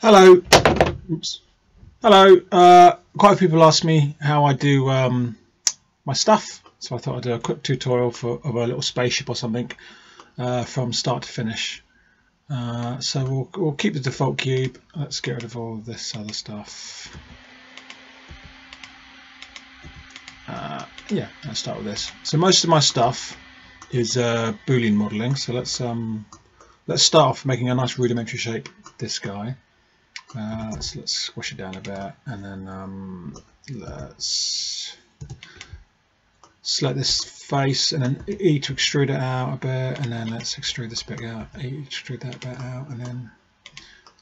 Hello. Oops. Hello. Uh, quite a few people ask me how I do um, my stuff, so I thought I'd do a quick tutorial for of a little spaceship or something uh, from start to finish. Uh, so we'll, we'll keep the default cube. Let's get rid of all this other stuff. Uh, yeah, let's start with this. So most of my stuff is uh, Boolean modeling. So let's um, let's start off making a nice rudimentary shape. This guy. Uh, let's let's it down a bit, and then um, let's select this face, and then E to extrude it out a bit, and then let's extrude this bit out. E extrude that bit out, and then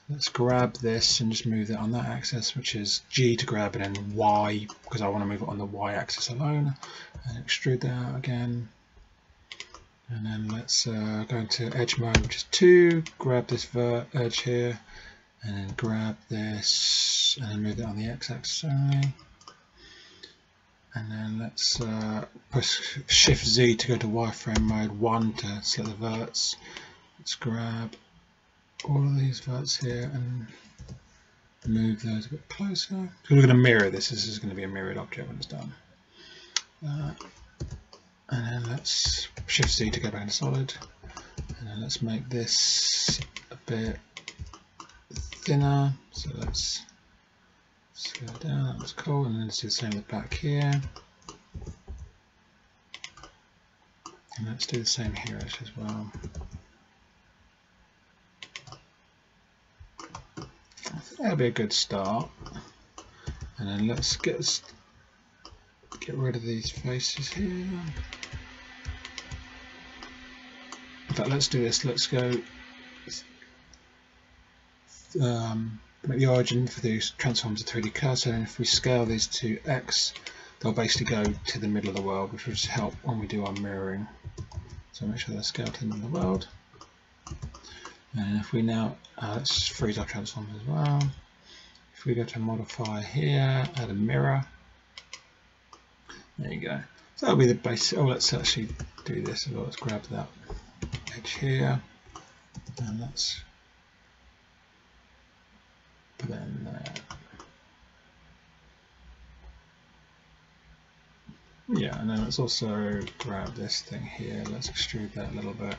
let's grab this and just move it on that axis, which is G to grab and Y because I want to move it on the Y axis alone, and extrude that out again. And then let's uh, go into edge mode, which is 2, grab this vert edge here, and then grab this, and move it on the x-axis. And then let's uh, press Shift Z to go to wireframe mode 1 to select the verts. Let's grab all of these verts here and move those a bit closer. So we're going to mirror this. This is going to be a mirrored object when it's done. Uh, and then let's shift Z to go back into solid and then let's make this a bit thinner so let's scale down. That was cool. And then let's do the same with back here. And let's do the same here as well. That'll be a good start. And then let's get get rid of these faces here. In fact, let's do this. Let's go um, make the origin for these transforms to 3D cursor, and if we scale these to X, they'll basically go to the middle of the world, which will just help when we do our mirroring. So make sure they're scaled to the middle of the world. And if we now, uh, let's freeze our transforms as well. If we go to modify here, add a mirror. There you go. So that'll be the base. Oh, let's actually do this well. Let's grab that edge here and let's put uh, it. Yeah, and then let's also grab this thing here, let's extrude that a little bit.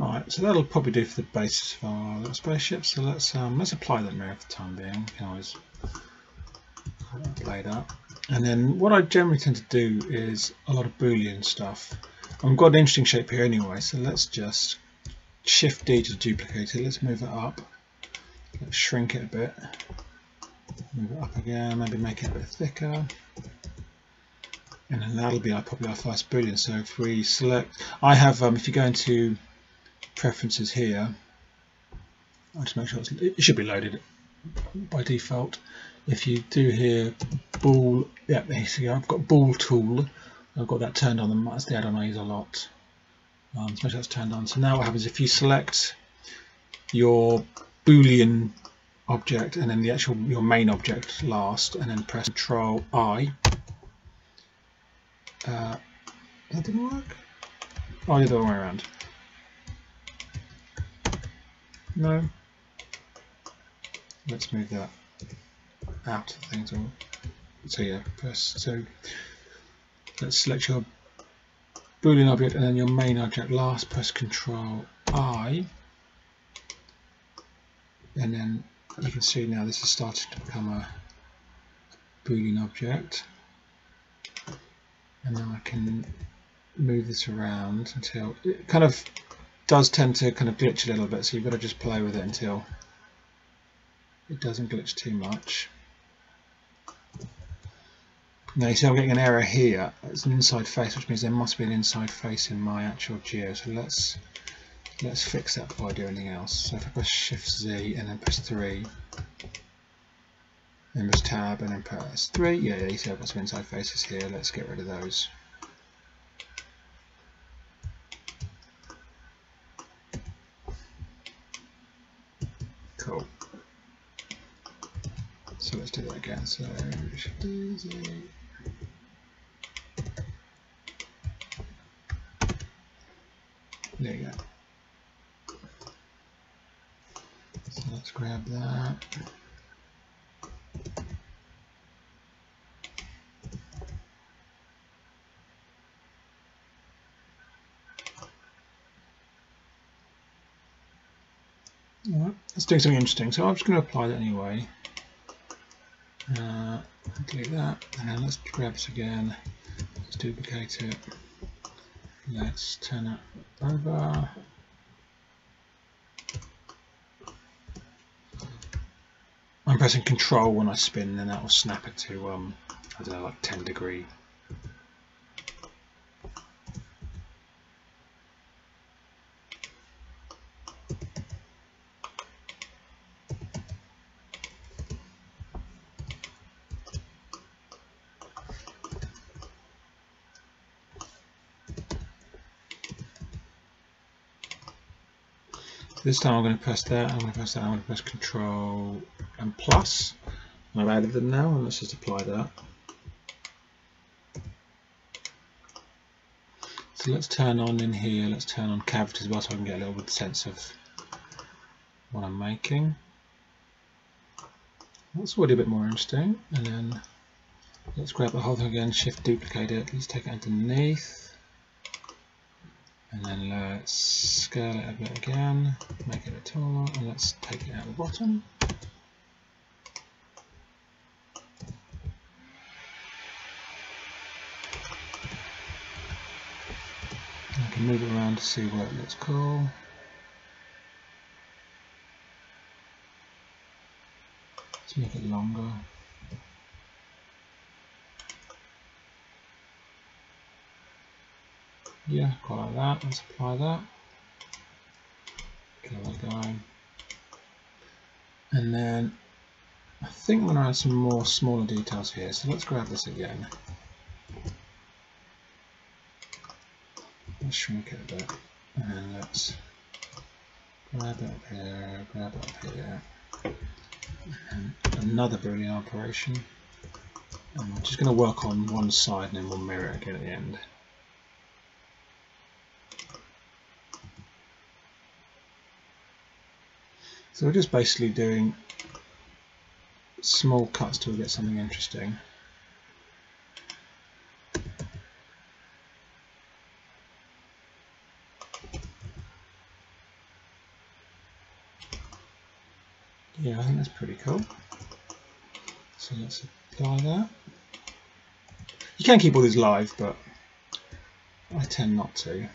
Alright, so that'll probably do for the basis of our spaceship. So let's um, let's apply that mirror for the time being. You can always play that. And then what I generally tend to do is a lot of Boolean stuff. I've got an interesting shape here anyway, so let's just Shift D to duplicate it. Let's move it up. Let's shrink it a bit. Move it up again, maybe make it a bit thicker. And then that'll be our, probably our first Boolean. So if we select, I have, um, if you go into preferences here. I'll just make sure it should be loaded by default. If you do here, ball, yeah, go. I've got Bool Tool. I've got that turned on. That's the add-on I use a lot. Um, so that's turned on. So now what happens if you select your Boolean object and then the actual your main object last, and then press Control I. Uh, that didn't work. Oh, the other way around. No. Let's move that out of things. So yeah, press so let's select your boolean object and then your main object last press control I and then you can see now this is starting to become a boolean object and then I can move this around until it kind of does tend to kind of glitch a little bit, so you've got to just play with it until it doesn't glitch too much. Now you see I'm getting an error here. It's an inside face, which means there must be an inside face in my actual geo. So let's let's fix that before I do anything else. So if I press Shift Z and then press 3, then press tab and then press 3. Yeah, yeah, you see I've got some inside faces here. Let's get rid of those. Cool. So let's do that again. So. There you go. So let's grab that. Let's do something interesting. So I'm just going to apply that anyway. Uh, delete that, and then let's grab this again. Let's duplicate it. Let's turn it over. I'm pressing control when I spin and that will snap it to um, I don't know like 10 degree This time I'm going to press that, I'm going to press that, I'm going to press Control and plus. I've added them now, and let's just apply that. So let's turn on in here, let's turn on cavity as well so I can get a little bit sense of what I'm making. That's already a bit more interesting. And then let's grab the whole thing again, shift duplicate it, let's take it underneath and then let's scale it a bit again, make it a taller, and let's take it out the bottom. I can move it around to see where it looks cool. Let's make it longer. Yeah, quite like that. Let's apply that. Kill that guy. And then I think I'm going to add some more smaller details here. So let's grab this again. Let's shrink it a bit. And let's grab it up here, grab it up here. And another Boolean operation. And we're just going to work on one side and then we'll mirror it again at the end. So we're just basically doing small cuts till we get something interesting. Yeah, I think that's pretty cool. So let's apply that. You can keep all these live, but I tend not to.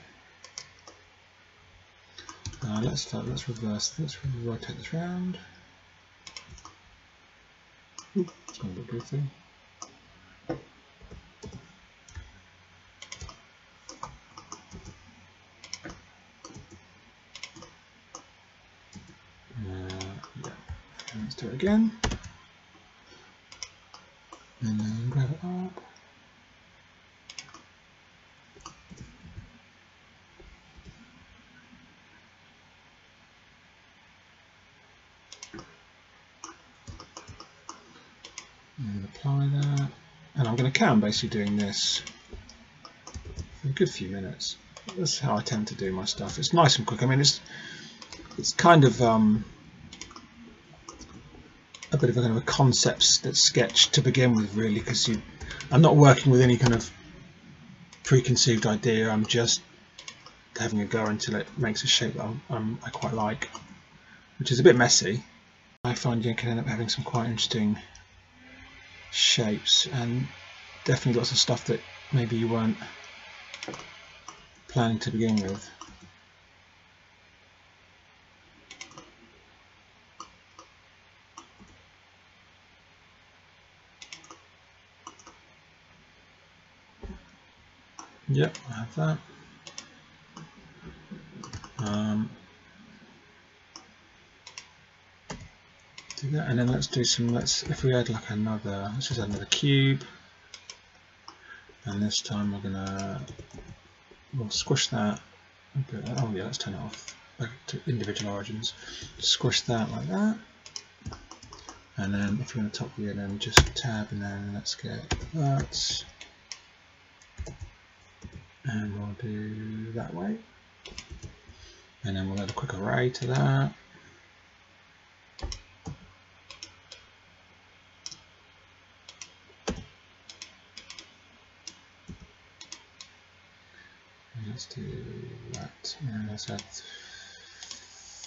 Uh, let's start, let's reverse, let's rotate this round. It's going to be goofy. Uh, yeah, let's do it again. And then grab it up. and apply that. And I'm going to count doing this for a good few minutes. That's how I tend to do my stuff. It's nice and quick. I mean, it's it's kind of um, a bit of a kind of a concept that's sketched to begin with, really, because I'm not working with any kind of preconceived idea. I'm just having a go until it makes a shape that I'm, I'm, i quite like, which is a bit messy. I find you can end up having some quite interesting shapes and definitely lots of stuff that maybe you weren't planning to begin with. Yep, I have that. Um, do that and then let's do some, let's, if we add like another, let's just add another cube. And this time we're gonna, we'll squish that. Oh yeah, let's turn it off back to individual origins. Squish that like that. And then if you want to top view, then just tab and then let's get that. And we'll do that way. And then we'll add a quick array to that. let's do that and add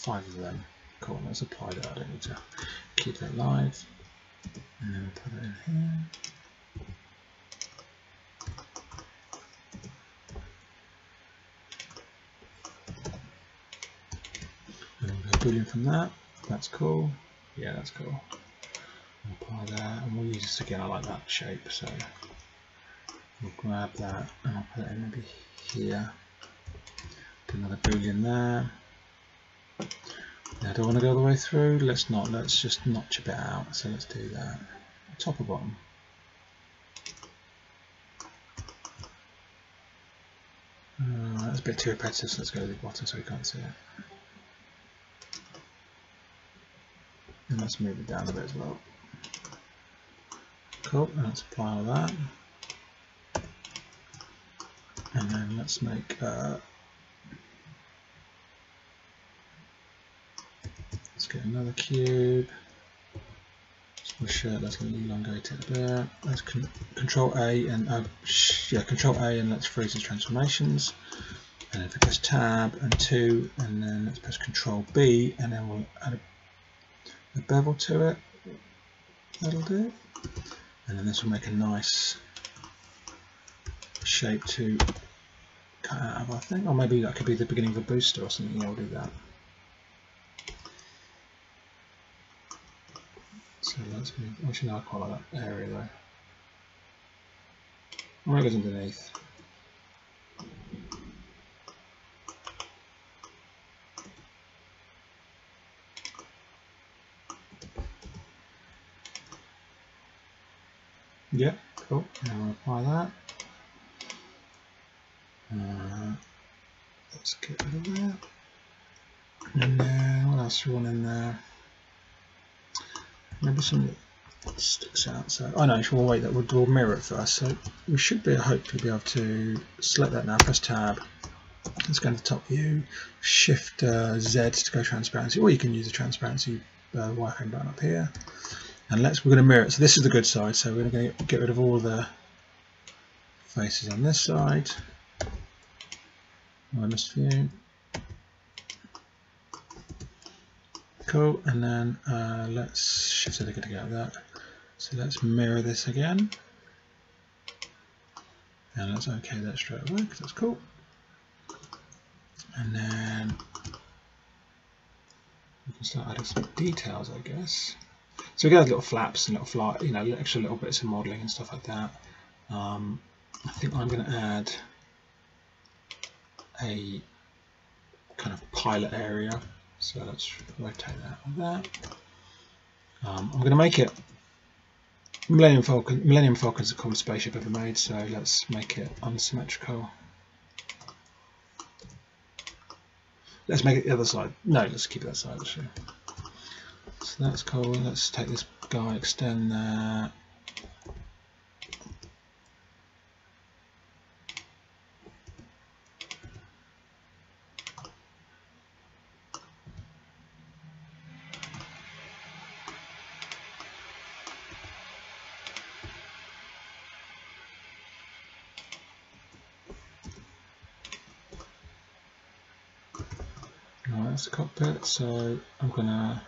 five of them cool let's apply that. I don't need to keep that live and then we'll put it in here. And go boolean from that. That's cool. Yeah that's cool. Apply that. And we'll use this again. I like that shape so we'll grab that and I'll put it in maybe here. Another boolean there. Now, do I want to go all the way through? Let's not. Let's just notch a bit out. So let's do that. Top or bottom? Uh, that's a bit too repetitive, so let's go to the bottom so we can't see it. And let's move it down a bit as well. Cool, let's apply all that and then let's make uh, let's get another cube squish it let's elongate it a bit let's con control A and uh, yeah control A and let's freeze the transformations and if we press tab and 2 and then let's press control B and then we'll add a, a bevel to it that'll do and then this will make a nice shape to cut out of, I think. Or maybe that could be the beginning of a booster or something. Yeah, we'll do that. Actually, no, I quite like that area though. Where goes underneath. Yeah, cool. Now I'll apply that. Uh, let's get rid of that. And then what else we want in there? Maybe something sticks out. So I oh know we'll wait that we'll, we'll mirror first. So we should be hopefully be able to select that now. Press tab. Let's go to the top view. Shift uh, Z to go transparency, or you can use the transparency uh, wireframe button up here. And let's we're going to mirror it. So this is the good side. So we're going to get rid of all the faces on this side minus view. Cool, and then uh, let's shift it to get out of that. So let's mirror this again. And let's OK that straight away because that's cool. And then we can start adding some details, I guess. So we got little flaps and little fly, you know, extra little bits of modelling and stuff like that. Um, I think I'm going to add a kind of pilot area. So let's rotate that like that. Um, I'm going to make it Millennium Falcon. Millennium Falcon is the coolest spaceship ever made, so let's make it unsymmetrical. Let's make it the other side. No, let's keep that side actually. So that's cool. Let's take this guy, extend that. that's the cockpit so I'm gonna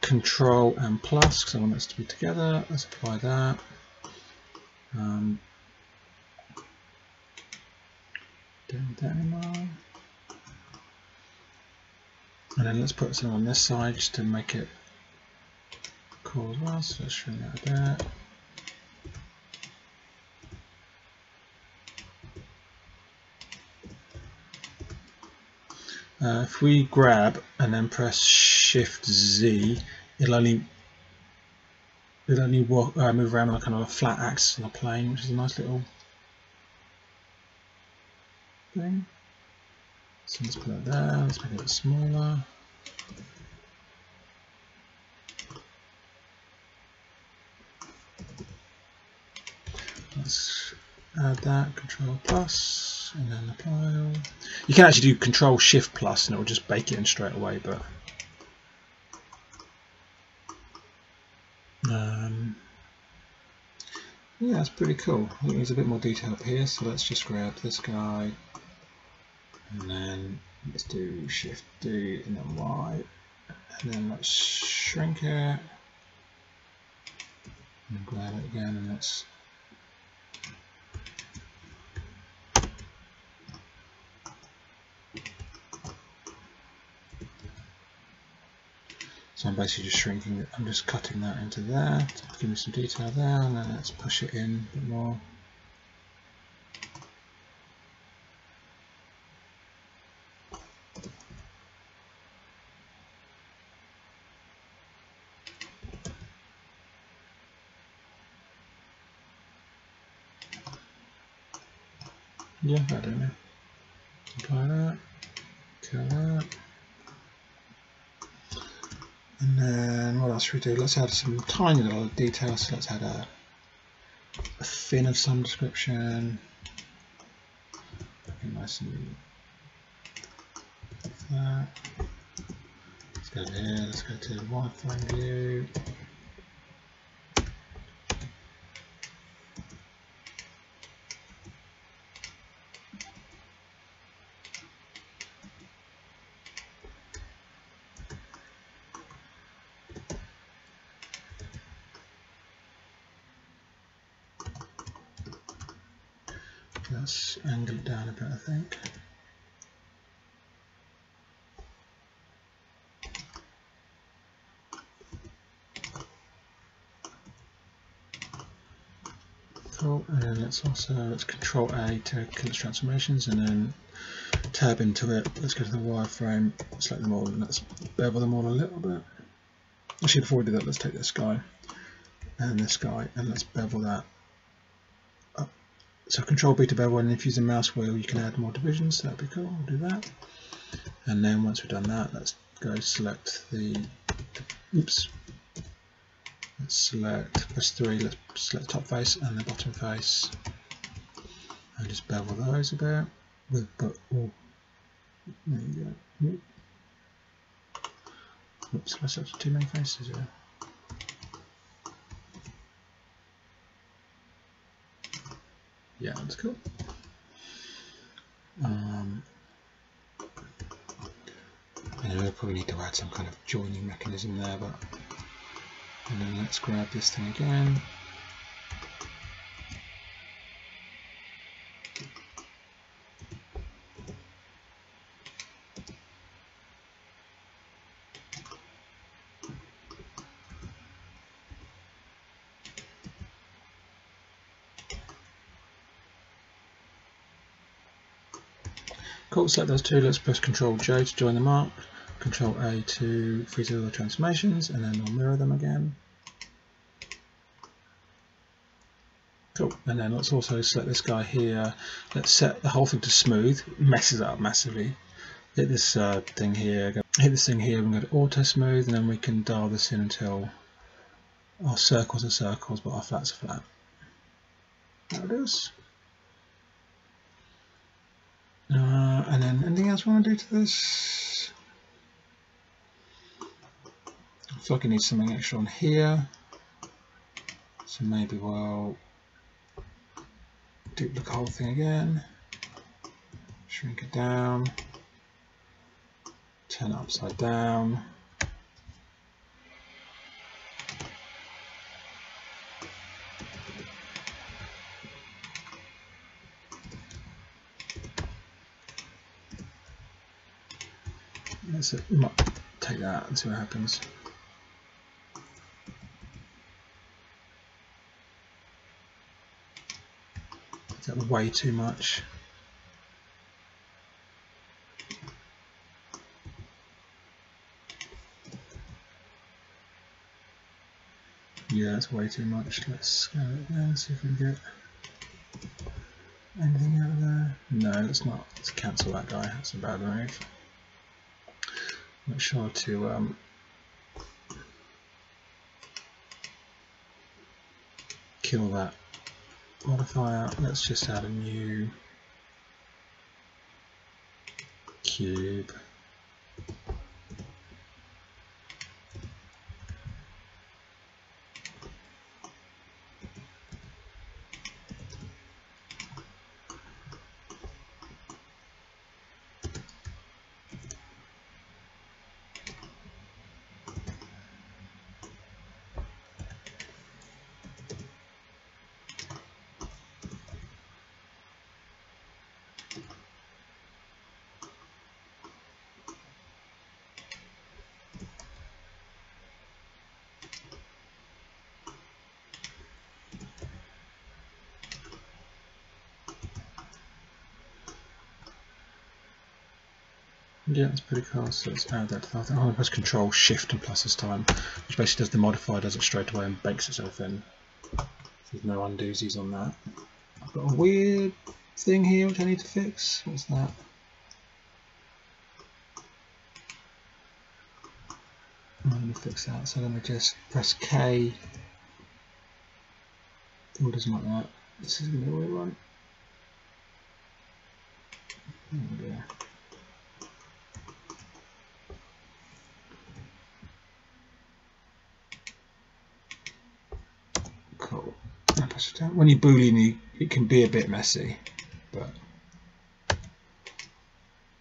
control and plus because I want this to be together. Let's apply that. Um, don't that anymore and then let's put some on this side just to make it cool as well. So let's that a Uh, if we grab and then press Shift Z, it'll only it'll only walk, uh, move around on a kind of a flat axis on a plane, which is a nice little thing. So let's put it there. Let's make it a bit smaller. Let's add that, Control plus, and then apply. You can actually do Control Shift plus, and it will just bake it in straight away. But um, yeah, that's pretty cool. I think there's a bit more detail up here, so let's just grab this guy, and then let's do Shift D and then Y, and then let's shrink it, and grab it again, and let's So I'm basically just shrinking it, I'm just cutting that into there to give me some detail there and then let's push it in a bit more. Yeah, I don't know. Apply that, kill that. And then what else should we do? Let's add some tiny little details. So let's add a, a fin of some description. Nice and that. Let's go here. Let's go to the wireframe view. Let's angle it down a bit, I think. And then let's also let's Control A to kill its transformations, and then tab into it. Let's go to the wireframe, select them all, and let's bevel them all a little bit. Actually, before we do that, let's take this guy and this guy, and let's bevel that so control B to bevel and if you use a mouse wheel you can add more divisions, that'd be cool, we'll do that. And then once we've done that, let's go select the, oops, let's select, press 3, let's select top face and the bottom face. And just bevel those a bit with, but, oh, there you go. Oops, I selected too many faces here. Yeah, that's cool. Um, I know I probably need to add some kind of joining mechanism there, but and then let's grab this thing again. Select those two, let's press Ctrl J to join them up, Ctrl A to freeze all the transformations, and then we'll mirror them again. Cool, and then let's also select this guy here, let's set the whole thing to smooth, it messes up massively. Hit this uh, thing here, hit this thing here, and go to auto smooth, and then we can dial this in until our circles are circles, but our flats are flat. There it is. Uh, and then anything else we want to do to this? I feel like I need something extra on here. So maybe we'll duplicate the whole thing again, shrink it down, turn it upside down. Let's take that and see what happens. Is that way too much? Yeah, that's way too much. Let's scale it down, see if we can get anything out of there. No, let's not. Let's cancel that guy. That's a bad move. Make sure to um, kill that modifier. Let's just add a new cube. Yeah, that's pretty cool. So let's add that to that. Oh, press Control Shift and plus this time, which basically does the modifier, does it straight away and bakes itself in. There's no undoozies on that. I've got a weird thing here which I need to fix. What's that? I'm going to fix that. So let me just press K. Oh, it doesn't like that. This is going to one. There we go. When you boolean you, it can be a bit messy but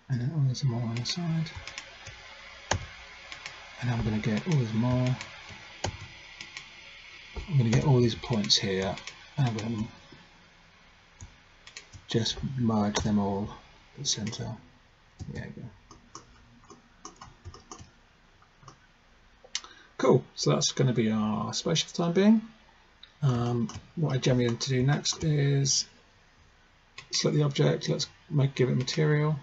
and then oh there's more on the side. And I'm going to get oh there's more I'm going to get all these points here and I'm going to just merge them all to the center. There you go. Cool. So that's going to be our spatial time being um, what I generally want to do next is select the object, let's make give it material,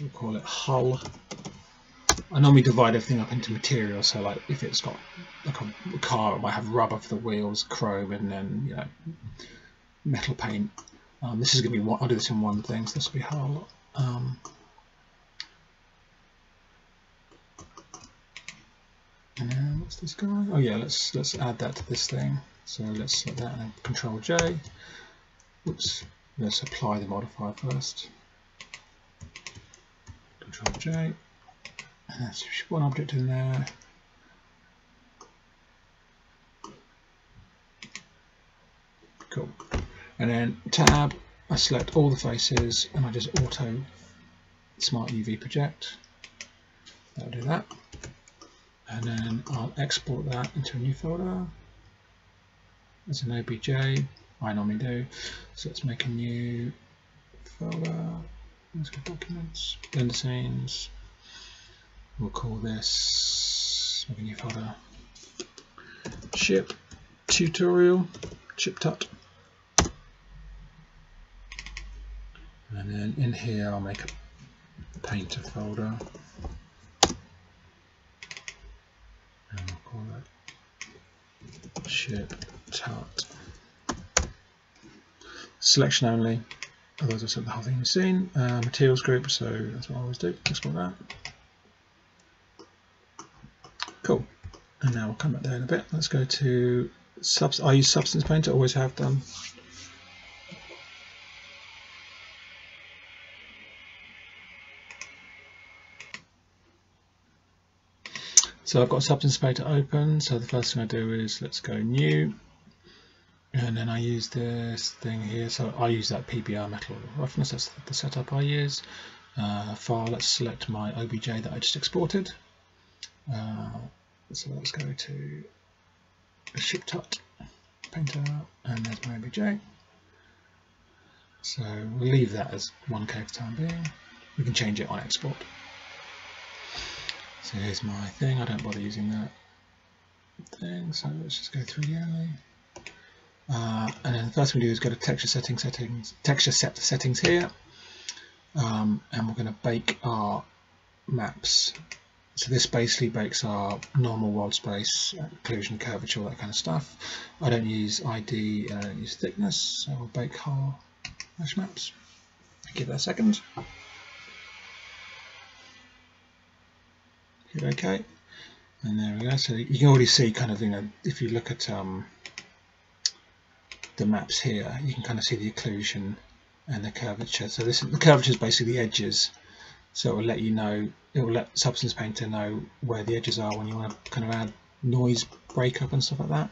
we'll call it hull. I normally divide everything up into materials, so like if it's got like a car, it might have rubber for the wheels, chrome, and then you know metal paint. Um, this is going to be one, I'll do this in one thing, so this will be hull. Um, And then what's this guy? Oh yeah, let's let's add that to this thing. So let's set that and Control J. Oops, let's apply the modifier first. Control J. And that's one object in there. Cool. And then tab, I select all the faces and I just auto smart UV project. That'll do that and then I'll export that into a new folder as an OBJ. I normally do. So let's make a new folder. Let's go documents, blender scenes. We'll call this make a new folder. Chip tutorial, chip tut. And then in here I'll make a painter folder. call chip tut. Selection only, otherwise I've set the whole thing you've seen. Uh, materials group, so that's what I always do. Export that. Cool. And now we'll come back there in a bit. Let's go to subs. I use Substance Painter, always have done. So I've got Substance Painter open. So the first thing I do is let's go new. And then I use this thing here. So I use that PBR metal roughness. That's the setup I use. Uh, file, let's select my OBJ that I just exported. Uh, so let's go to Chip Tut Painter, and there's my OBJ. So we'll leave that as 1K for time being. We can change it on export. So here's my thing, I don't bother using that thing, so let's just go through the alley. Uh, and then the first thing we do is go to texture setting settings, texture set settings here, um, and we're going to bake our maps so this basically bakes our normal world space, occlusion, curvature, all that kind of stuff. I don't use ID and I don't use thickness, so we'll bake whole mesh maps. Give that a second. Hit OK. And there we go. So you can already see kind of, you know, if you look at um, the maps here, you can kind of see the occlusion and the curvature. So this the curvature is basically the edges. So it will let you know, it will let Substance Painter know where the edges are when you want to kind of add noise breakup and stuff like that.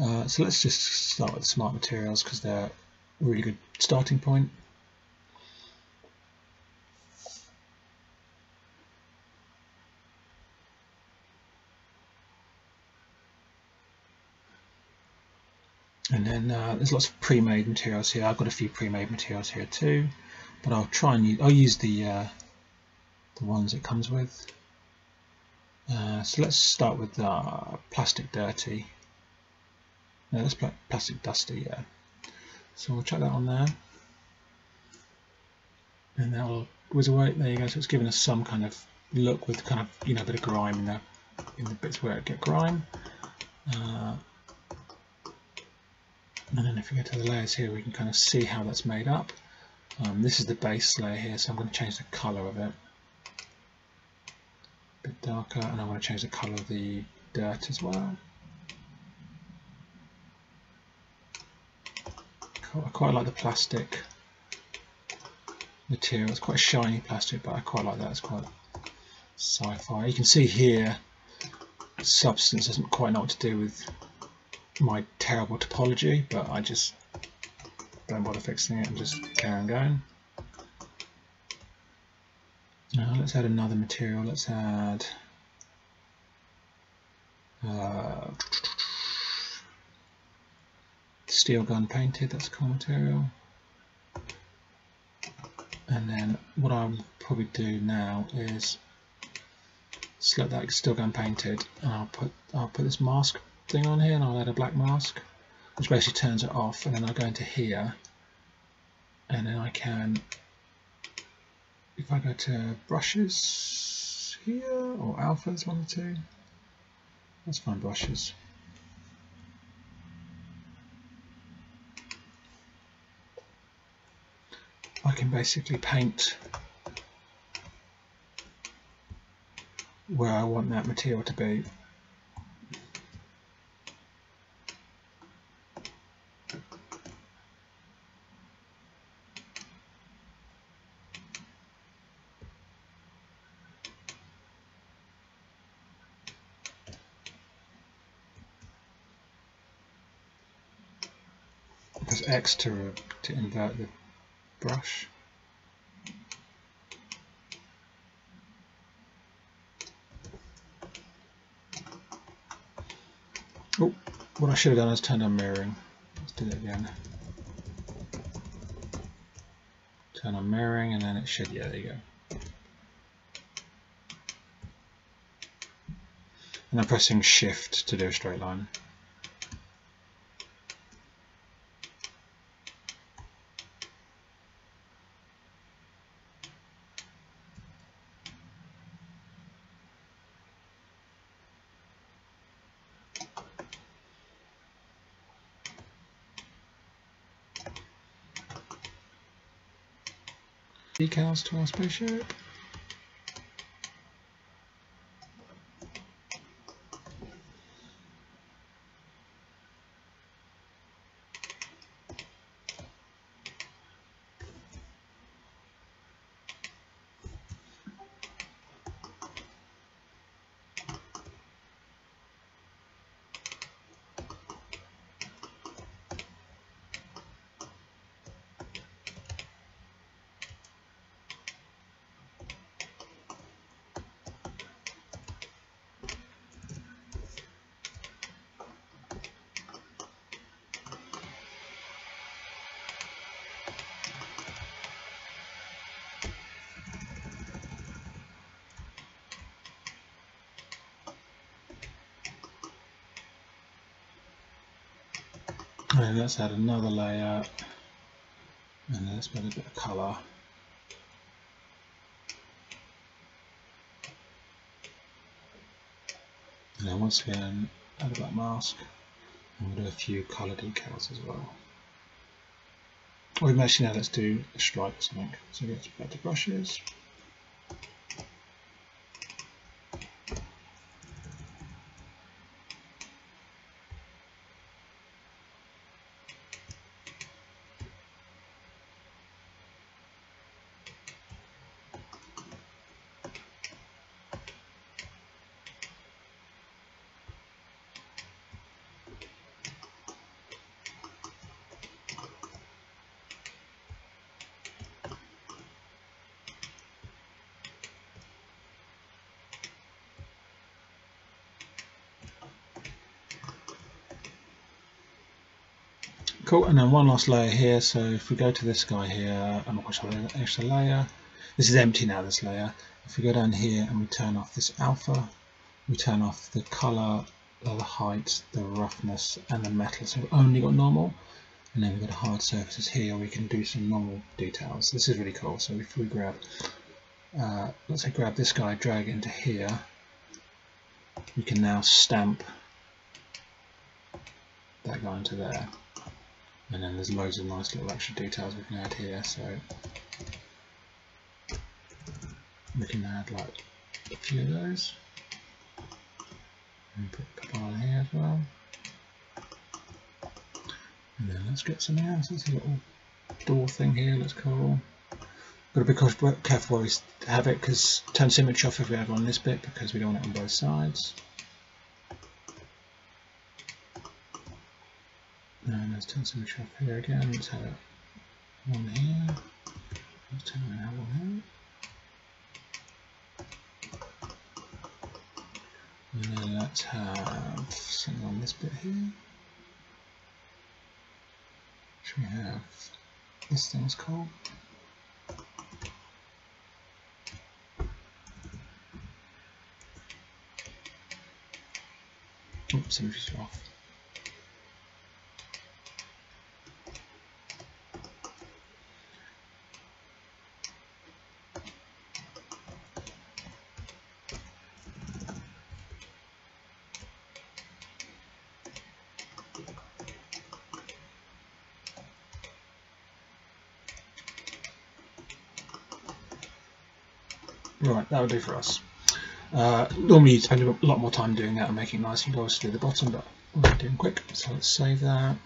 Uh, so let's just start with smart materials because they're a really good starting point. And then uh, there's lots of pre-made materials here. I've got a few pre-made materials here too, but I'll try and use, I'll use the uh, the ones it comes with. Uh, so let's start with uh, plastic dirty. No, let's pl plastic dusty. Yeah. So we'll chuck that on there, and that'll whiz away. There you go. So it's giving us some kind of look with kind of you know a bit of grime in the in the bits where it get grime. And then if we go to the layers here we can kind of see how that's made up. Um, this is the base layer here so I'm going to change the color of it. A bit darker and I want to change the color of the dirt as well. I quite like the plastic material. It's quite shiny plastic but I quite like that. It's quite sci-fi. You can see here substance doesn't quite know what to do with my terrible topology, but I just don't bother fixing it and just carry on going. Now let's add another material. Let's add uh, steel gun painted. That's a cool material. And then what I'll probably do now is select that steel gun painted, and I'll put I'll put this mask thing on here and I'll add a black mask which basically turns it off and then I go into here and then I can if I go to brushes here or alphas one or two let's find brushes. I can basically paint where I want that material to be press X to, to invert the brush. Oh, what I should have done is turned on mirroring. Let's do that again. Turn on mirroring and then it should, yeah, there you go. And I'm pressing shift to do a straight line. Decals to our spaceship. And let's add another layer and let's put a bit of colour. And then once again, add a black mask, and we'll do a few colour decals as well. Or actually now let's do a stripe or something. So get back to brushes. Cool, and then one last layer here. So if we go to this guy here, I'm not quite sure the extra layer. This is empty now, this layer. If we go down here and we turn off this alpha, we turn off the color, the height, the roughness, and the metal. So we've only got normal. And then we've got hard surfaces here. We can do some normal details. This is really cool. So if we grab, uh, let's say grab this guy, drag into here, we can now stamp that guy into there and then there's loads of nice little extra details we can add here so we can add like a few of those. And put a couple on here as well. And then let's get something else. A little door thing here that's cool. Got to be careful where we have it because turn symmetry off if we have on this bit because we don't want it on both sides Turn some off here again. Let's have one here. Let's turn that one here. And then let's have something on this bit here. Should we have this thing's called? Oops, symmetry's off. Right, that would do for us. Uh, normally you spend a lot more time doing that and making it nice and glossy to the bottom, but we're doing quick, so let's save that.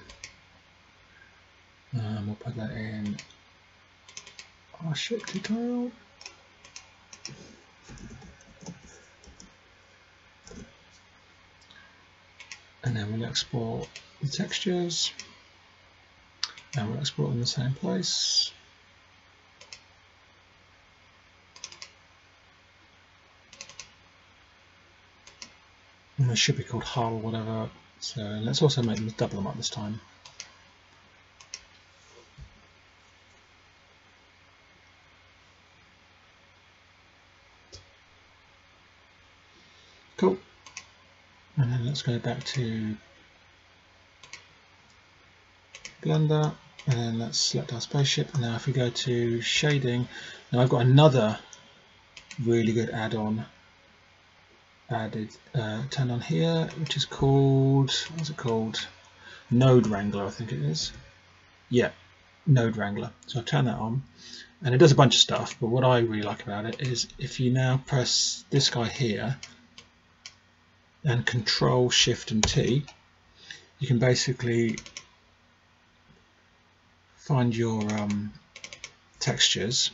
Um, we'll put that in our shape tutorial. And then we'll export the textures and we'll export in the same place. Should be called hull whatever. So let's also make them double them up this time. Cool. And then let's go back to Blender and then let's select our spaceship. Now if we go to shading now I've got another really good add-on added uh, turned on here which is called what's it called? Node wrangler I think it is. Yeah node wrangler. So I've turned that on and it does a bunch of stuff but what I really like about it is if you now press this guy here and control shift and T you can basically find your um, textures.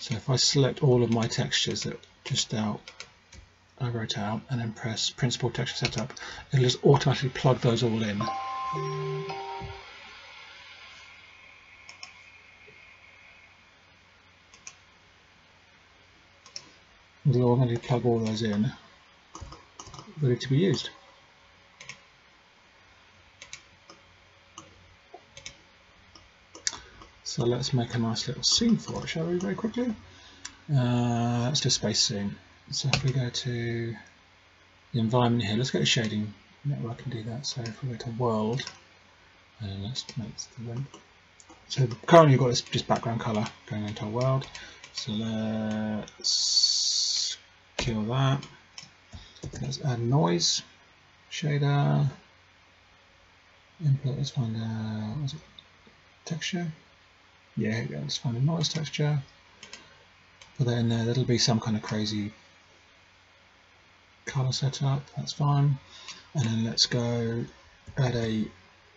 So if I select all of my textures that just out, I wrote out, and then press Principled Texture Setup, it'll just automatically plug those all in. It'll automatically plug all those in, ready to be used. So let's make a nice little scene for it, shall we, very quickly? Uh, let's do space scene. So if we go to the environment here, let's go to shading network and do that. So if we go to world, and let's make the wind. So currently you've got this just background color going into our world. So let's kill that. Let's add noise shader. Input. Let's find a? Texture. Yeah. Let's find a noise texture. Put that in there. That'll be some kind of crazy color setup. That's fine. And then let's go add a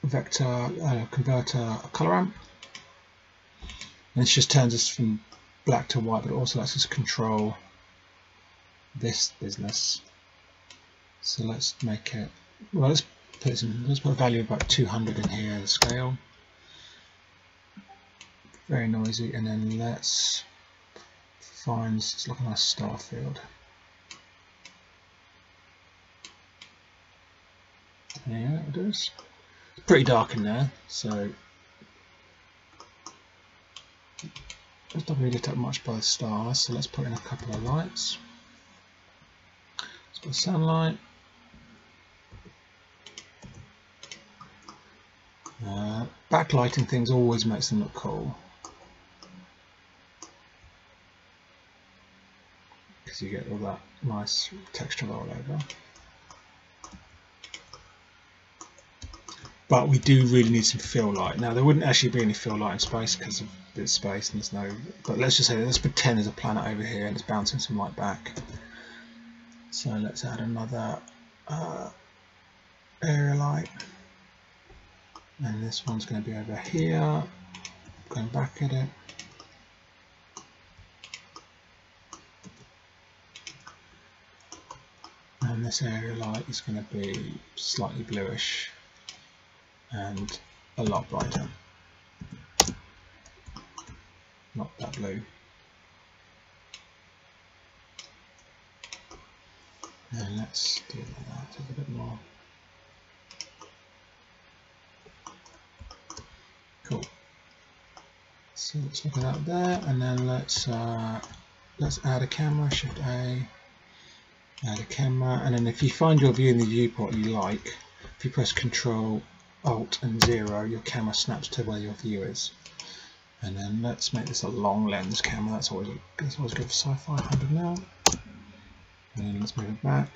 vector uh, converter a color ramp. And this just turns us from black to white, but it also lets us control this business. So let's make it, well, let's put some, let's put a value of about 200 in here, the scale. Very noisy, and then let's find, it's like a nice star field. Yeah, it is. It's pretty dark in there, so it's not really lit up much by the stars, so let's put in a couple of lights. Let's put sunlight. Uh, backlighting things always makes them look cool. Because you get all that nice texture roll over. But we do really need some fill light. Now there wouldn't actually be any fill light in space because of the space and there's no, but let's just say, let's pretend there's a planet over here and it's bouncing some light back. So let's add another uh, area light and this one's going to be over here going back at it and this area light is going to be slightly bluish and a lot brighter not that blue and let's do that a bit more Cool. So let's look at that there, and then let's uh, let's add a camera. Shift A. Add a camera, and then if you find your view in the viewport you like, if you press Control Alt and zero, your camera snaps to where your view is. And then let's make this a long lens camera. That's always that's always good for sci-fi. 100 now. And then let's move it back.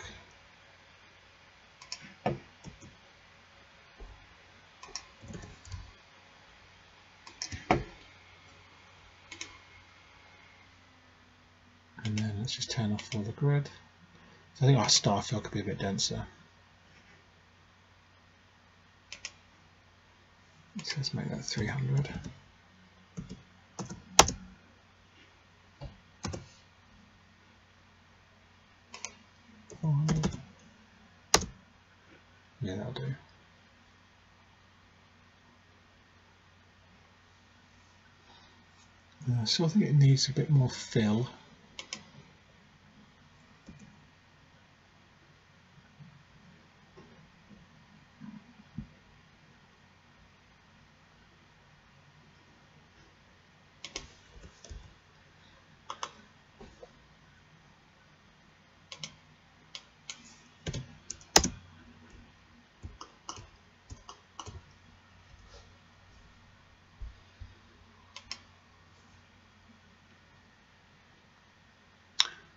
And then let's just turn off all the grid. So I think our star fill could be a bit denser. So let's make that 300. Yeah, that'll do. Uh, so I think it needs a bit more fill.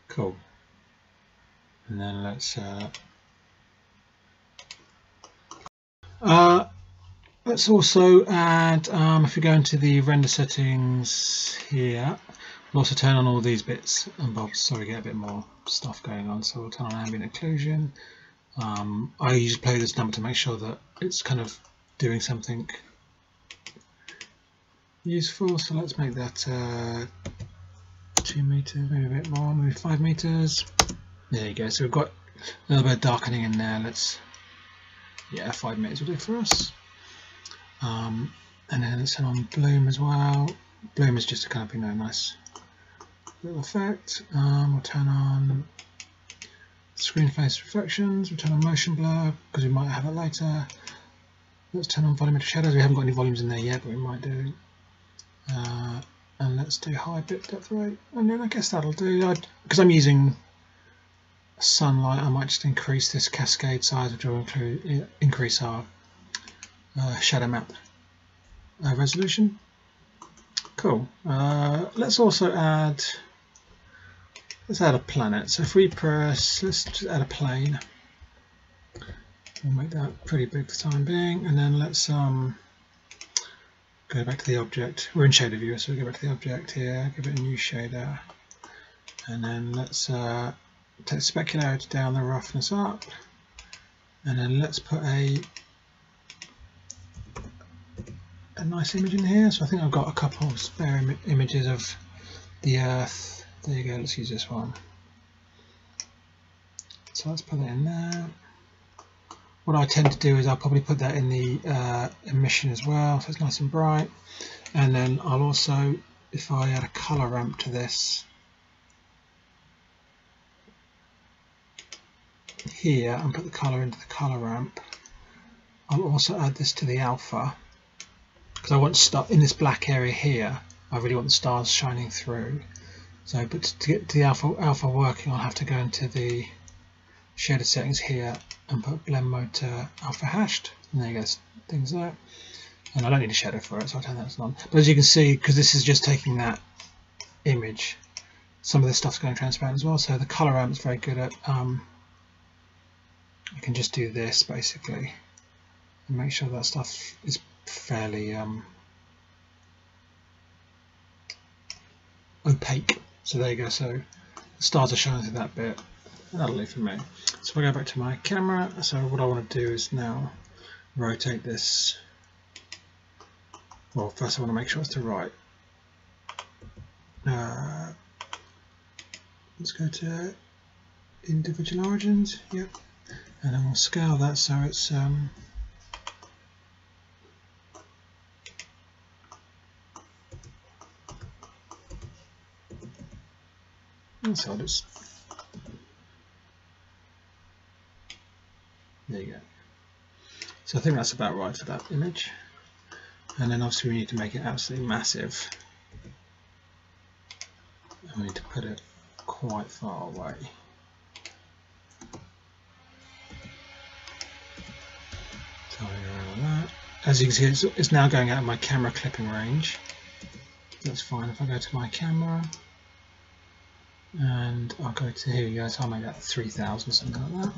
Cool. And then let's uh, uh, let's also add, um, if we go into the render settings here, we'll also turn on all these bits and bobs so we get a bit more stuff going on. So we'll turn on ambient occlusion. Um, I usually play this number to make sure that it's kind of doing something useful. So let's make that uh, two meters, maybe a bit more, maybe five meters. There you go. So we've got a little bit of darkening in there. Let's, yeah, five minutes will do for us. Um, and then let's turn on bloom as well. Bloom is just a kind of you know nice little effect. Um, we'll turn on screen space reflections. We'll turn on motion blur because we might have it later. Let's turn on volumetric shadows. We haven't got any volumes in there yet, but we might do. Uh, and let's do high bit depth rate and then I guess that'll do because I'm using sunlight I might just increase this cascade size which will include increase our uh, shadow map uh, resolution cool uh, let's also add let's add a planet. So if we press, let's just add a plane. We'll make that pretty big for the time being, and then let's um, go back to the object. We're in shader viewer, so we go back to the object here, give it a new shader, and then let's uh, take specularity down, the roughness up, and then let's put a a nice image in here. So I think I've got a couple of spare Im images of the Earth. There you go. Let's use this one. So let's put it in there what I tend to do is I'll probably put that in the uh, emission as well so it's nice and bright and then I'll also if I add a color ramp to this here and put the color into the color ramp. I'll also add this to the alpha because I want to start in this black area here I really want the stars shining through. So but to get the alpha alpha working I'll have to go into the shader settings here and put blend mode to alpha hashed. And there you go things there and I don't need a shadow for it so I'll turn that on. But as you can see because this is just taking that image some of this stuff's going transparent as well so the color ramp is very good at um, you can just do this basically and make sure that stuff is fairly um, opaque so there you go so the stars are showing through that bit that'll do for me. So I go back to my camera, so what I want to do is now rotate this. Well, first I want to make sure it's to right. Uh, let's go to individual origins, yep, and then we'll scale that so it's um, so just There you go. So I think that's about right for that image. And then obviously we need to make it absolutely massive. And we need to put it quite far away. As you can see, it's, it's now going out of my camera clipping range. That's fine. If I go to my camera, and I'll go to here you go, so I'll make that 3000 something like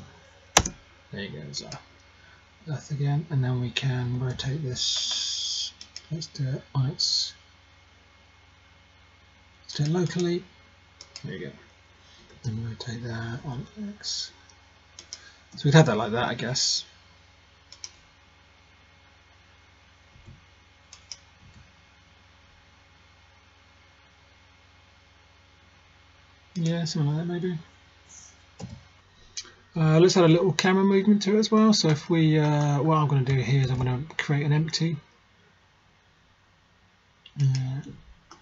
that. There you go, so Earth again, and then we can rotate this. Let's do it on its. Let's do it locally. There you go. And rotate that on X. So we'd have that like that, I guess. Yeah, something like that maybe. Uh, let's add a little camera movement to it as well. So if we, uh, what I'm going to do here is I'm going to create an empty. Uh,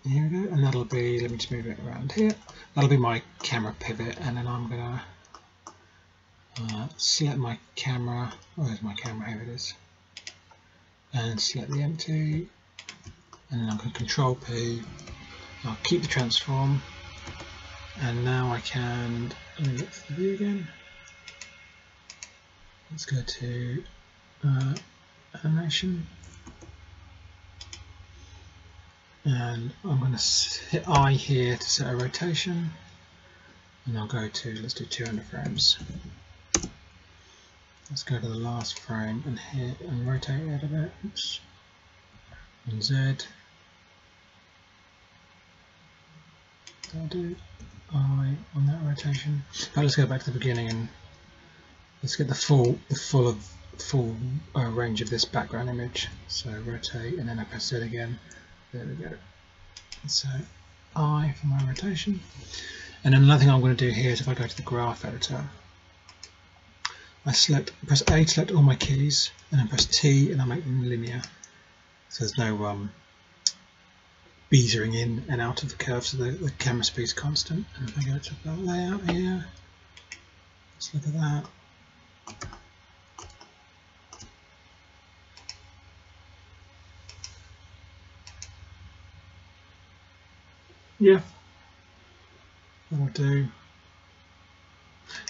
here we go, and that'll be, let me just move it around here. That'll be my camera pivot, and then I'm going to uh, select my camera. Where's my camera? Here it is. And select the empty, and then I'm going to Control P. I'll keep the transform, and now I can. Let me look the view again. Let's go to uh, animation and I'm going to hit I here to set a rotation and I'll go to, let's do 200 frames. Let's go to the last frame and hit and rotate it a bit. Oops. And Z. I'll do I on that rotation. Now let's go back to the beginning and let's get the full the full of full uh, range of this background image. So rotate and then I press it again. There we go. So I for my rotation. And then another thing I'm going to do here is if I go to the graph editor I select press A to select all my keys and then press T and I make them linear. So there's no um, beezering in and out of the curve so the, the camera speed is constant and if I go to the layout here let's look at that yeah, that'll do. In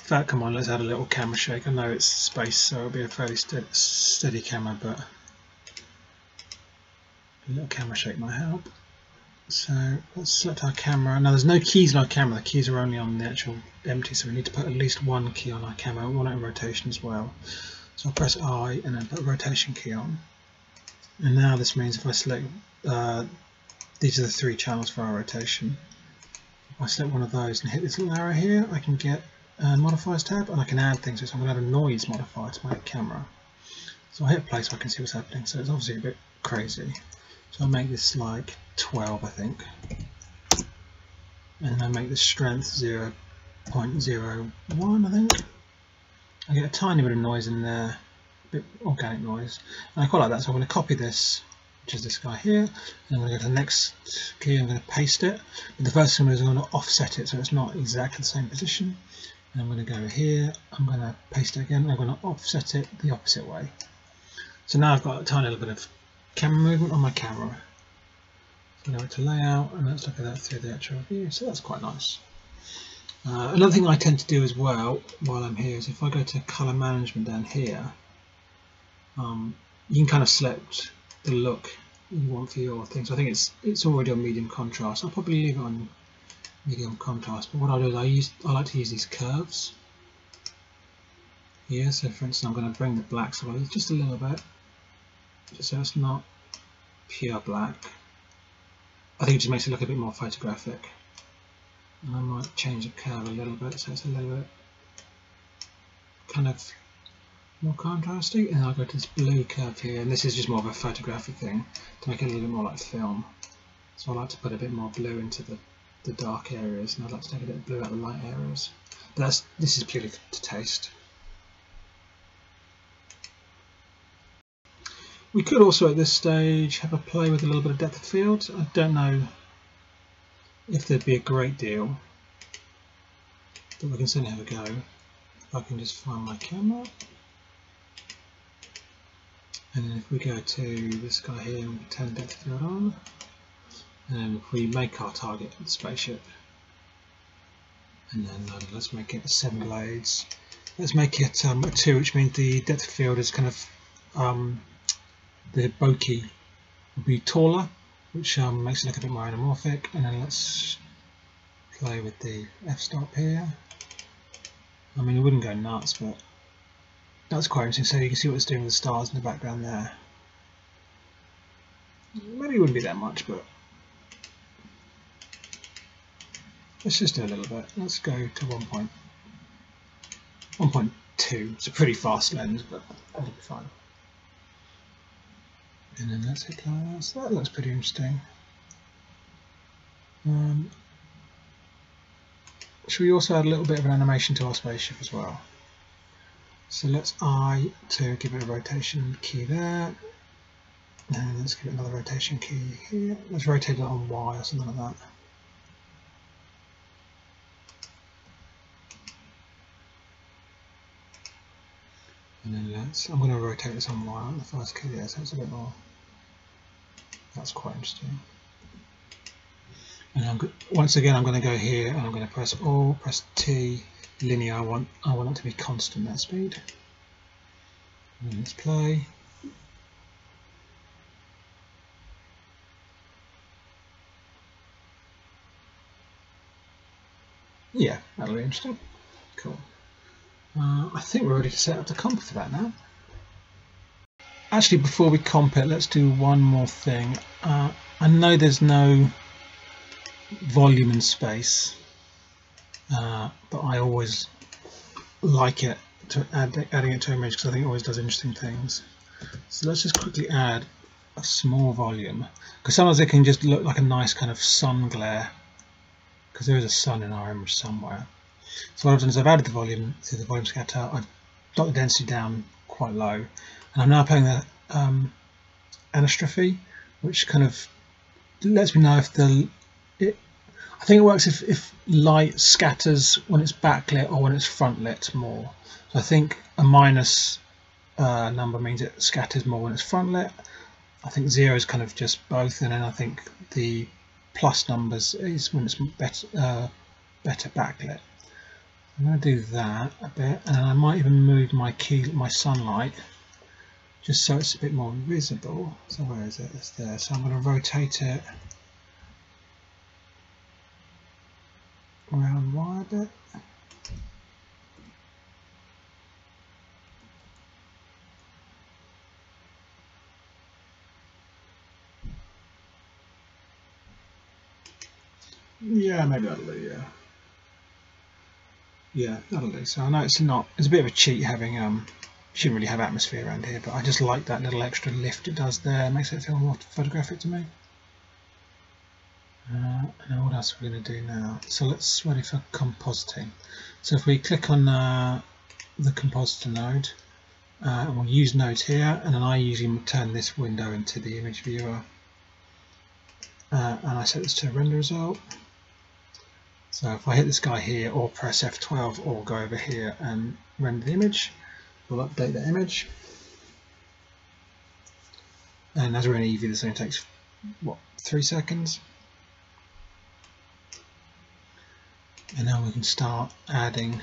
fact, come on, let's add a little camera shake. I know it's space, so it'll be a fairly steady, steady camera, but a little camera shake might help. So let's select our camera. Now there's no keys in our camera, the keys are only on the actual empty, so we need to put at least one key on our camera. We want it in rotation as well. So I'll press I and then put rotation key on. And now this means if I select, uh, these are the three channels for our rotation. If I select one of those and hit this little arrow here, I can get a modifiers tab and I can add things. So I'm going to add a noise modifier to my camera. So I hit play so I can see what's happening. So it's obviously a bit crazy. So I'll make this like 12 I think. And I make the strength 0 0.01 I think. I get a tiny bit of noise in there, a bit organic noise. And I quite like that, so I'm going to copy this, which is this guy here, and I'm going to go to the next key, I'm going to paste it. But the first thing is I'm going to offset it so it's not exactly the same position. And I'm going to go here, I'm going to paste it again, I'm going to offset it the opposite way. So now I've got a tiny little bit of camera movement on my camera. So now to layout and let's look at that through the actual view. So that's quite nice. Uh, another thing I tend to do as well while I'm here is if I go to color management down here, um, you can kind of select the look you want for your thing. So I think it's it's already on medium contrast. I'll probably leave it on medium contrast. But what I do is I use I like to use these curves here. So for instance, I'm going to bring the blacks away just a little bit, just so it's not pure black. I think it just makes it look a bit more photographic. And I might change the curve a little bit so it's a little bit kind of more contrasty. And I'll go to this blue curve here and this is just more of a photographic thing to make it a little bit more like film. So I like to put a bit more blue into the, the dark areas and I'd like to take a bit of blue out of the light areas. But that's, this is purely to taste we could also at this stage have a play with a little bit of depth of field. I don't know if there'd be a great deal but we can certainly have a go. If I can just find my camera. And then if we go to this guy here and turn depth of field on. And if we make our target the spaceship and then uh, let's make it seven blades. Let's make it um, a two which means the depth of field is kind of um, the bokeh will be taller which um, makes it look a bit more anamorphic. And then let's play with the f-stop here. I mean it wouldn't go nuts but that's quite interesting. So you can see what it's doing with the stars in the background there. Maybe it wouldn't be that much but let's just do a little bit. Let's go to 1.1.2 it's a pretty fast lens but that'll be fine and then that's it So that looks pretty interesting. Um, should we also add a little bit of an animation to our spaceship as well? So let's I to give it a rotation key there. And let's give it another rotation key here. Let's rotate it on Y or something like that. And then I'm going to rotate this on Y on the first key there so it's a bit more that's quite interesting. And I'm once again, I'm going to go here and I'm going to press Alt, press T, linear. I want I want it to be constant that speed. And let's play. Yeah, that'll be interesting. Cool. Uh, I think we're ready to set up the comp for that now. Actually before we comp it let's do one more thing. Uh, I know there's no volume in space uh, but I always like it to add adding it to image because I think it always does interesting things. So let's just quickly add a small volume because sometimes it can just look like a nice kind of sun glare because there is a sun in our image somewhere so what I've done is I've added the volume to the volume scatter I've got the density down quite low and I'm now playing the um, anisotropy, which kind of lets me know if the it, I think it works if, if light scatters when it's backlit or when it's front lit more. So I think a minus uh, number means it scatters more when it's front lit. I think zero is kind of just both, and then I think the plus numbers is when it's better uh, better backlit. I'm going to do that a bit, and I might even move my key, my sunlight just so it's a bit more visible. So where is it? It's there. So I'm going to rotate it around a bit. Yeah, maybe that'll do, yeah. Yeah, that'll do. So I know it's not, it's a bit of a cheat having, um, shouldn't really have atmosphere around here, but I just like that little extra lift it does there. It makes it feel more photographic to me. Uh, now what else we're we going to do now? So let's ready for compositing. So if we click on uh, the compositor node, uh, and we'll use nodes here, and then I usually turn this window into the image viewer. Uh, and I set this to render result. So if I hit this guy here or press F12 or go over here and render the image, we'll update the image. And as we're in Eevee, this only takes, what, three seconds? And now we can start adding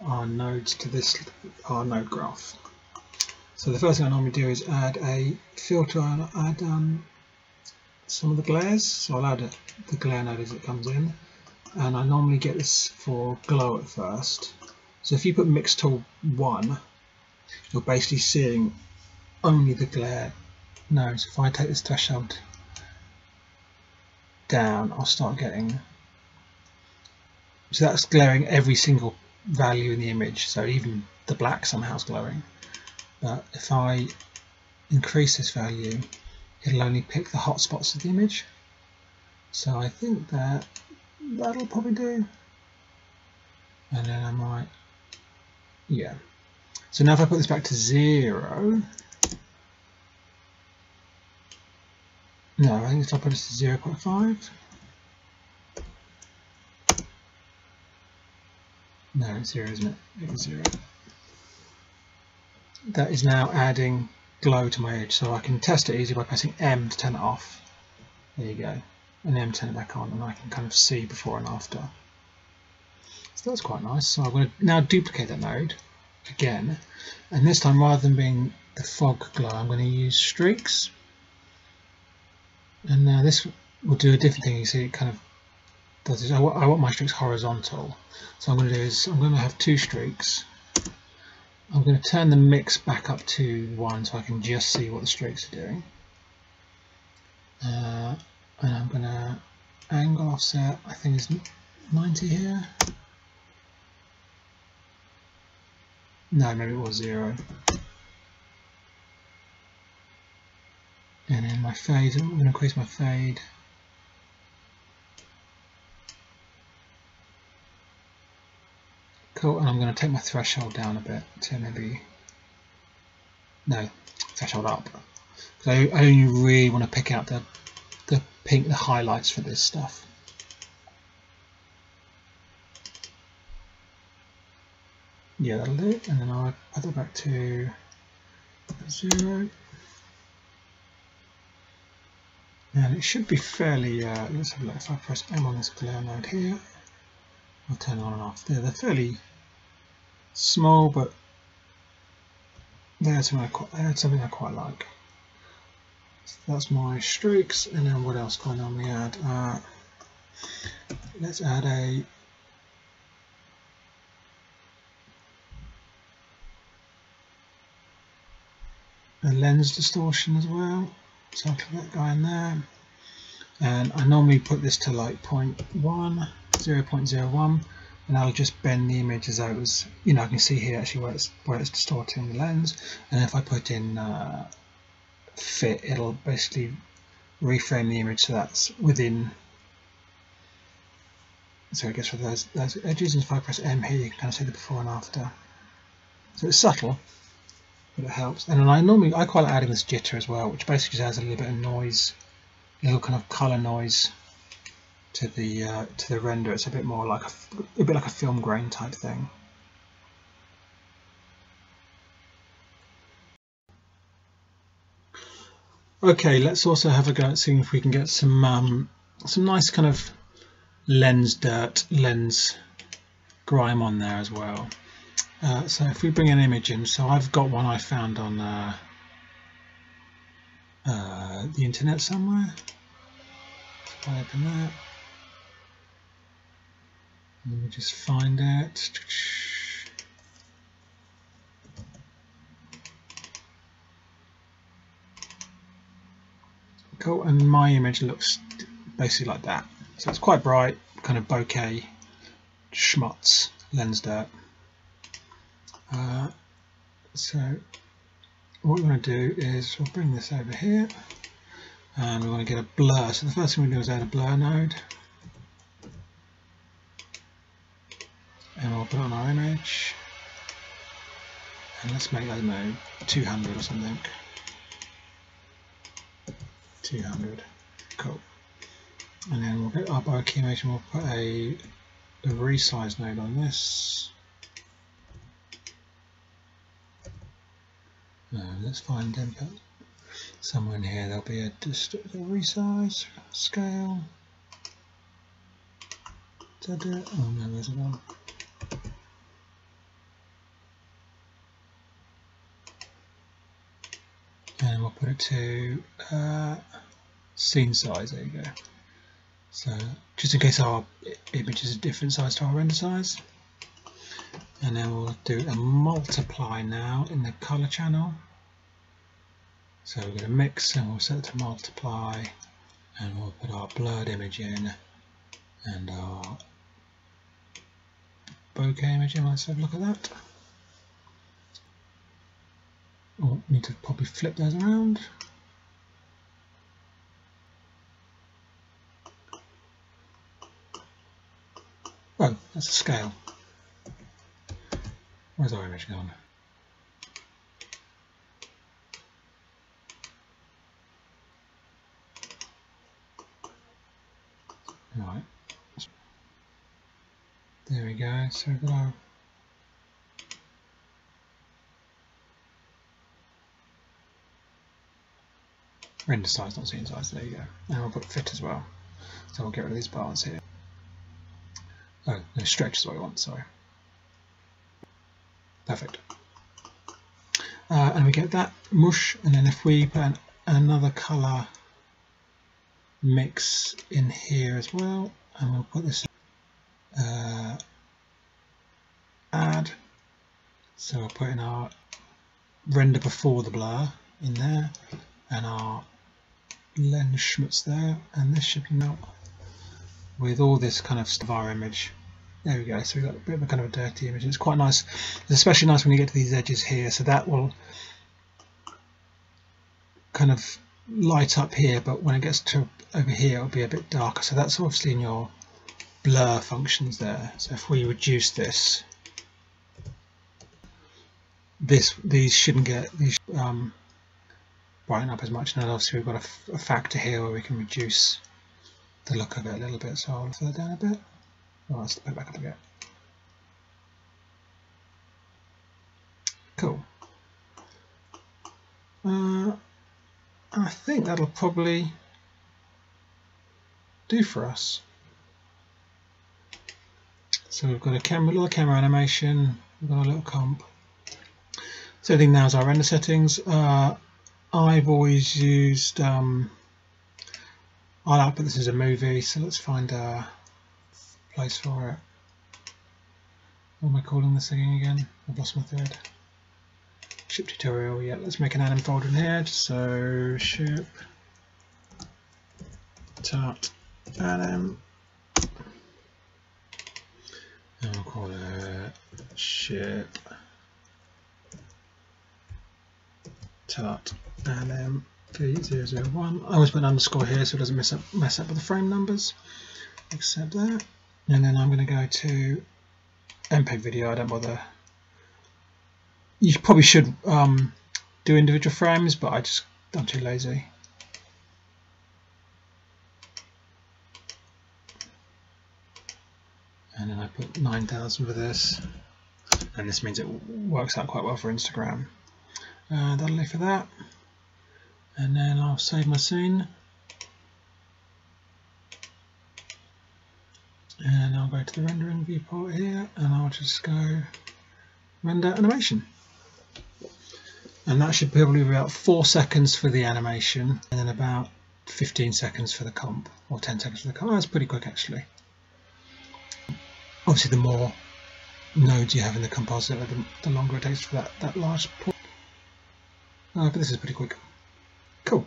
our nodes to this, our node graph. So the first thing I normally do is add a filter and add um, some of the glares. So I'll add the glare node as it comes in. And I normally get this for glow at first. So if you put mix tool 1, you're basically seeing only the glare nodes. If I take this threshold down, I'll start getting... So that's glaring every single value in the image. So even the black somehow is glowing. But if I increase this value, it'll only pick the hot spots of the image. So I think that that'll probably do. And then I might, yeah. So now if I put this back to zero, no, I think if I put this to 0.5, no, it's zero, isn't it? It's zero. That is now adding glow to my edge so I can test it easily by pressing M to turn it off. There you go. And M turn it back on and I can kind of see before and after. So that's quite nice. So I'm going to now duplicate that node again. And this time rather than being the fog glow I'm going to use streaks. And now this will do a different thing. You see it kind of does this. I I want my streaks horizontal. So I'm going to do is I'm going to have two streaks I'm going to turn the mix back up to 1 so I can just see what the streaks are doing. Uh, and I'm going to angle offset, I think it's 90 here. No, maybe it was 0. And then my fade, I'm going to increase my fade. And I'm going to take my threshold down a bit to maybe, no, threshold up. Because I only really want to pick out the, the pink, the highlights for this stuff. Yeah, that'll do and then I'll put it back to zero. And it should be fairly, uh, let's have a look, if I press M on this glare node here, I'll turn it on and off. They're, they're fairly small, but that's something I quite, they something I quite like. So that's my streaks, and then what else can I normally add? Uh, let's add a a lens distortion as well. So I'll put that guy in there. And I normally put this to like 0 0.1, 0 0.01 and I'll just bend the image as I was, you know, I can see here actually where it's, where it's distorting the lens, and if I put in uh, fit, it'll basically reframe the image so that's within, so I guess for those, those edges, and if I press M here, you can kind of see the before and after. So it's subtle, but it helps. And then I normally, I quite like adding this jitter as well, which basically just adds a little bit of noise, a little kind of color noise to the uh, to the render. It's a bit more like a, a bit like a film grain type thing. Okay, let's also have a go at seeing if we can get some um, some nice kind of lens dirt, lens grime on there as well. Uh, so if we bring an image in, so I've got one I found on uh, uh, the internet somewhere. if I open that, let me just find it. Cool, and my image looks basically like that. So it's quite bright, kind of bokeh, schmutz, lens dirt. Uh, so what we want to do is we'll bring this over here and we want to get a blur. So the first thing we do is add a blur node and we'll put on our image and let's make that mode 200 or something. 200, cool. And then we'll get up our bokeh image and we'll put a, a resize node on this. Uh, let's find input. Somewhere in here there'll be a, just a resize scale. Oh no, there's one. And we'll put it to uh, scene size. There you go. So just in case our image is a different size to our render size. And then we'll do a multiply now in the color channel. So we're going to mix and we'll set it to multiply and we'll put our blurred image in and our bokeh image in. Let's have a look at that. Oh, need to probably flip those around. Oh, that's a scale. Where's our image gone? Right. There we go. So we've got our render size, not scene size. There you go. And we'll put fit as well. So we'll get rid of these bars here. Oh, no, stretch is what I want, sorry. Perfect. Uh, and we get that mush, and then if we put an, another colour mix in here as well and we'll put this uh, add so we'll put in our render before the blur in there and our lens schmutz there and this should melt with all this kind of stuff our image. There we go so we've got a bit of a kind of a dirty image. It's quite nice. It's especially nice when you get to these edges here so that will kind of light up here but when it gets to over here it'll be a bit darker. So that's obviously in your blur functions there. So if we reduce this this these shouldn't get these um, brighten up as much now obviously we've got a, a, factor here where we can reduce the look of it a little bit so I'll further down a bit oh, let's put it back up again cool uh, I think that'll probably do for us. So we've got a camera, little camera animation, we've got a little comp. So I think is our render settings. Uh, I've always used, um, I like but this is a movie, so let's find a place for it. What am I calling this thing again? I've lost my thread ship tutorial. Yeah, let's make an anim folder in here. So ship tart anim. And we'll call it ship tut anim v001. I always put an underscore here so it doesn't mess up mess up with the frame numbers. Accept that. And then I'm going to go to MPEG video. I don't bother you probably should um, do individual frames, but I just I'm too lazy. And then I put 9,000 for this, and this means it works out quite well for Instagram. Uh, that'll do for that. And then I'll save my scene. And I'll go to the rendering viewport here, and I'll just go render animation and that should probably be about four seconds for the animation and then about 15 seconds for the comp or 10 seconds for the comp. That's pretty quick actually. Obviously, the more nodes you have in the compositor, the, the longer it takes for that, that port. Uh, but this is pretty quick. Cool.